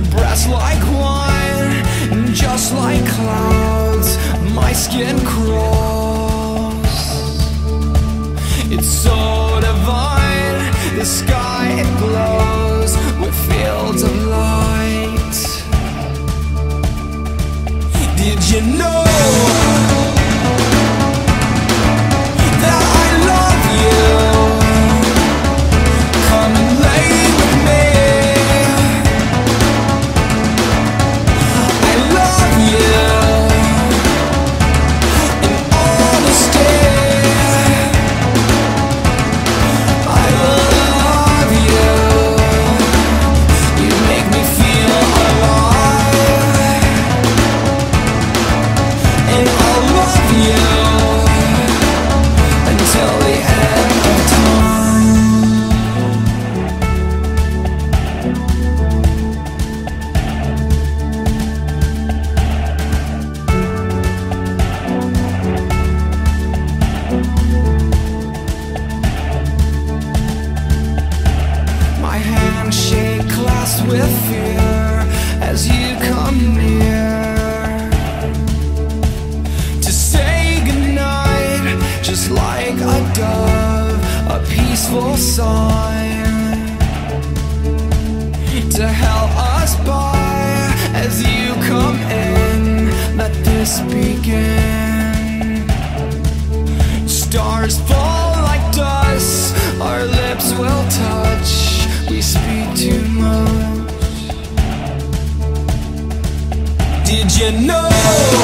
Your breasts like wine, just like clouds My skin crawls. It's so divine The sky it glows with fields of light. Did you know with fear as you come near to say goodnight, just like a dove, a peaceful sign to help us by as you come in. Let this begin. Stars fall like dust, our lips will touch. We speak too much. You know?